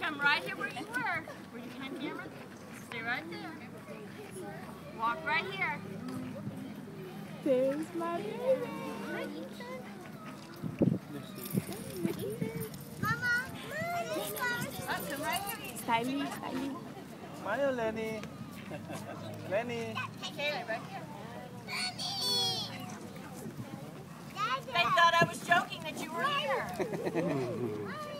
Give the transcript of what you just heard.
come right here where you were. Where you can camera. Stay right there. Walk right here. There's my baby. Up, come right here. Stylish, stylish. Smile, Lenny. Lenny. Kaylee, right here. They thought I was joking that you were here.